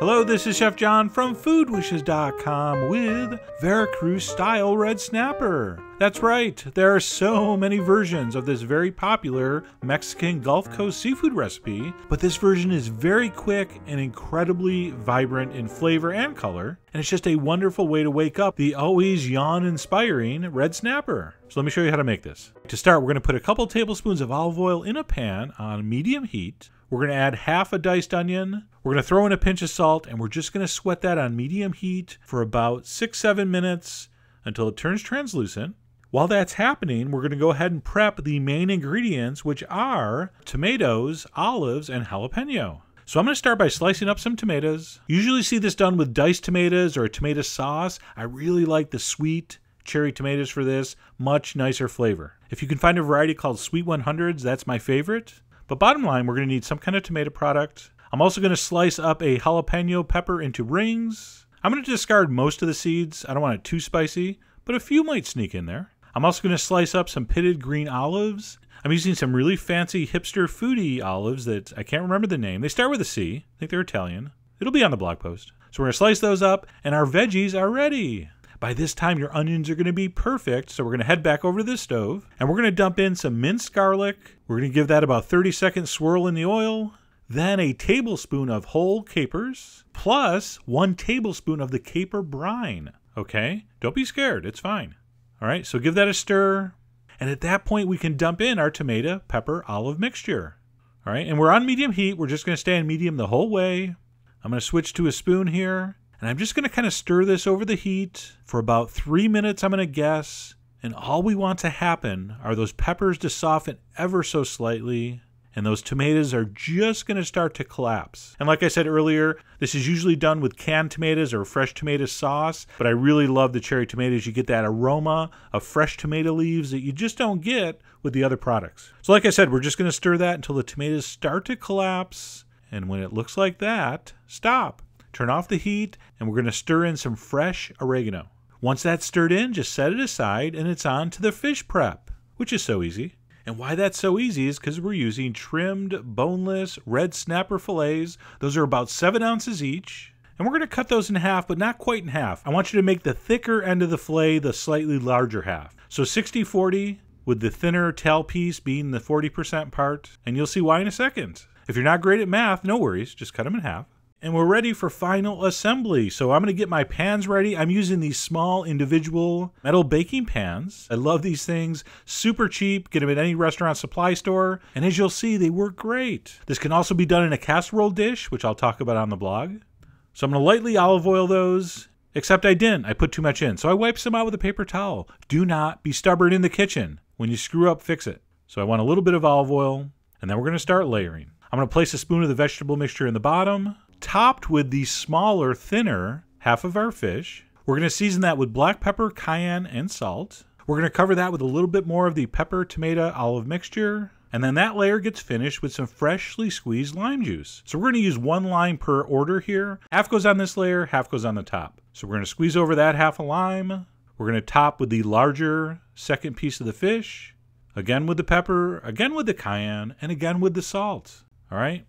Hello, this is Chef John from foodwishes.com with Veracruz style red snapper. That's right, there are so many versions of this very popular Mexican Gulf Coast seafood recipe, but this version is very quick and incredibly vibrant in flavor and color, and it's just a wonderful way to wake up the always yawn inspiring red snapper. So let me show you how to make this. To start, we're going to put a couple tablespoons of olive oil in a pan on medium heat. We're going to add half a diced onion. We're going to throw in a pinch of salt, and we're just going to sweat that on medium heat for about six, seven minutes until it turns translucent. While that's happening, we're going to go ahead and prep the main ingredients, which are tomatoes, olives, and jalapeno. So I'm going to start by slicing up some tomatoes. Usually see this done with diced tomatoes or a tomato sauce. I really like the sweet cherry tomatoes for this, much nicer flavor. If you can find a variety called Sweet 100s, that's my favorite. But bottom line, we're going to need some kind of tomato product. I'm also going to slice up a jalapeno pepper into rings. I'm going to discard most of the seeds. I don't want it too spicy, but a few might sneak in there. I'm also going to slice up some pitted green olives. I'm using some really fancy hipster foodie olives that I can't remember the name. They start with a C. I think they're Italian. It'll be on the blog post. So we're going to slice those up, and our veggies are ready. By this time, your onions are going to be perfect, so we're going to head back over to the stove and we're going to dump in some minced garlic. We're going to give that about 30 second swirl in the oil. Then a tablespoon of whole capers, plus one tablespoon of the caper brine. Okay? Don't be scared, it's fine. All right, so give that a stir. And at that point, we can dump in our tomato, pepper, olive mixture. All right, and we're on medium heat. We're just going to stay on medium the whole way. I'm going to switch to a spoon here. And I'm just going to kind of stir this over the heat for about three minutes, I'm going to guess. And all we want to happen are those peppers to soften ever so slightly. And those tomatoes are just going to start to collapse. And like I said earlier, this is usually done with canned tomatoes or fresh tomato sauce, but I really love the cherry tomatoes. You get that aroma of fresh tomato leaves that you just don't get with the other products. So, like I said, we're just going to stir that until the tomatoes start to collapse. And when it looks like that, stop. Turn off the heat, and we're going to stir in some fresh oregano. Once that's stirred in, just set it aside, and it's on to the fish prep, which is so easy. And why that's so easy is because we're using trimmed, boneless, red snapper fillets. Those are about seven ounces each. And we're going to cut those in half, but not quite in half. I want you to make the thicker end of the fillet the slightly larger half. So 60 40, with the thinner tail piece being the 40% part. And you'll see why in a second. If you're not great at math, no worries, just cut them in half and we're ready for final assembly. So I'm to get my pans ready. I'm using these small individual metal baking pans. I love these things. Super cheap. Get them at any restaurant supply store. And as you'll see, they work great. This can also be done in a casserole dish, which I'll talk about on the blog. So I'm to lightly olive oil those. Except I didn't. I put too much in. So I wiped some out with a paper towel. Do not be stubborn in the kitchen. When you screw up, fix it. So I want a little bit of olive oil. And then we're to start layering. I'm going to place a spoon of the vegetable mixture in the bottom topped with the smaller, thinner half of our fish. We're going to season that with black pepper, cayenne, and salt. We're going to cover that with a little bit more of the pepper, tomato, olive mixture. And then that layer gets finished with some freshly squeezed lime juice. So we're going to use one lime per order here. Half goes on this layer, half goes on the top. So we're going to squeeze over that half a lime. We're going to top with the larger second piece of the fish. Again with the pepper, again with the cayenne, and again with the salt. All right?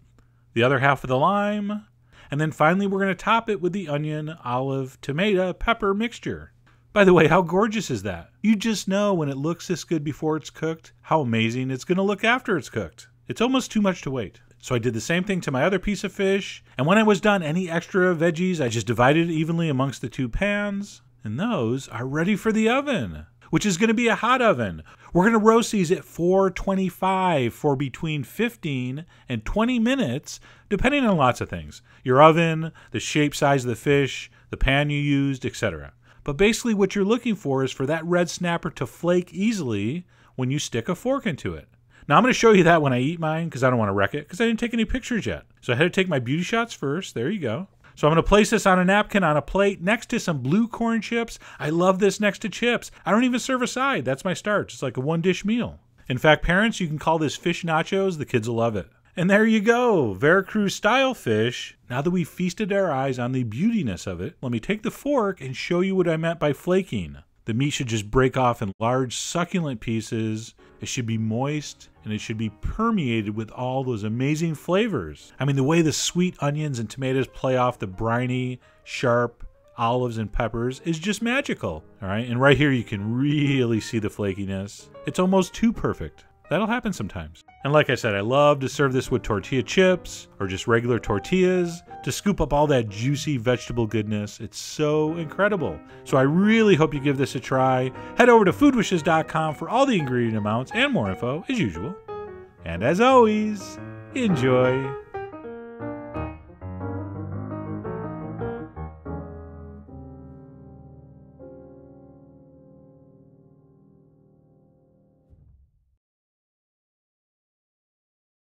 The other half of the lime, and then finally, we're going to top it with the onion, olive, tomato, pepper mixture. By the way, how gorgeous is that? You just know when it looks this good before it's cooked, how amazing it's going to look after it's cooked. It's almost too much to wait. So I did the same thing to my other piece of fish, and when I was done, any extra veggies, I just divided evenly amongst the two pans, and those are ready for the oven which is going to be a hot oven. We're going to roast these at 425 for between 15 and 20 minutes, depending on lots of things your oven, the shape size of the fish, the pan you used, etc. But basically, what you're looking for is for that red snapper to flake easily when you stick a fork into it. Now, I'm going to show you that when I eat mine because I don't want to wreck it because I didn't take any pictures yet. So I had to take my beauty shots first. There you go. So I'm going to place this on a napkin on a plate next to some blue corn chips. I love this next to chips. I don't even serve a side. That's my start. It's like a one dish meal. In fact, parents, you can call this fish nachos. The kids will love it. And there you go, Veracruz style fish. Now that we've feasted our eyes on the beautiness of it, let me take the fork and show you what I meant by flaking. The meat should just break off in large, succulent pieces, It should be moist and it should be permeated with all those amazing flavors. I mean, the way the sweet onions and tomatoes play off the briny, sharp olives and peppers is just magical. All right, and right here you can really see the flakiness. It's almost too perfect. That'll happen sometimes. And like I said, I love to serve this with tortilla chips or just regular tortillas to scoop up all that juicy vegetable goodness. It's so incredible. So I really hope you give this a try. Head over to foodwishes.com for all the ingredient amounts and more info as usual. And as always, enjoy